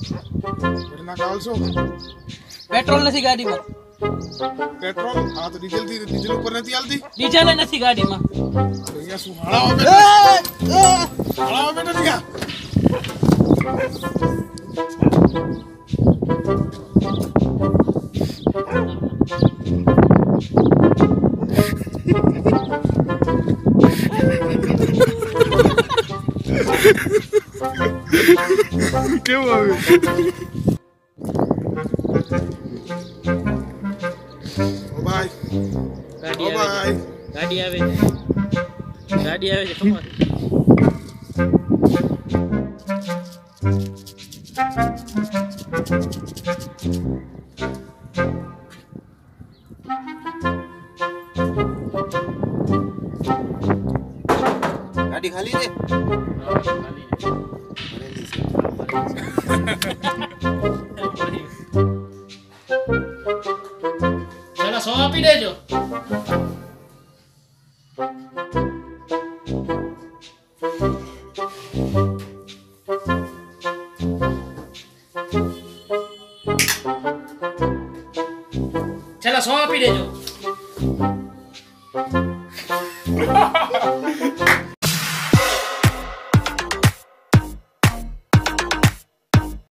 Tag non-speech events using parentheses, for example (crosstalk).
હાલ ઠાકોર એમ પાછળ. અરે ઓ ભાઈ ઓ ભાઈ ઓ ભાઈ હા ઘરના કાલ છો પેટ્રોલ નથી ગાડીમાં પેટ્રોલ આ તો ડીઝલ થી ડીઝલ ઉપર નથી હાલતી ડીઝલ નથી ગાડીમાં અહીંયા શું હાળાવા બેઠા એ, એ. હાળાવા બેઠા ત્યાં kêu rồi bye bye. Bye bye. Đã đi về đã đi về không rồi Adik Khalid eh? ¿Se la soba, Pirello? ¡Se la soba, Pirello! (laughs)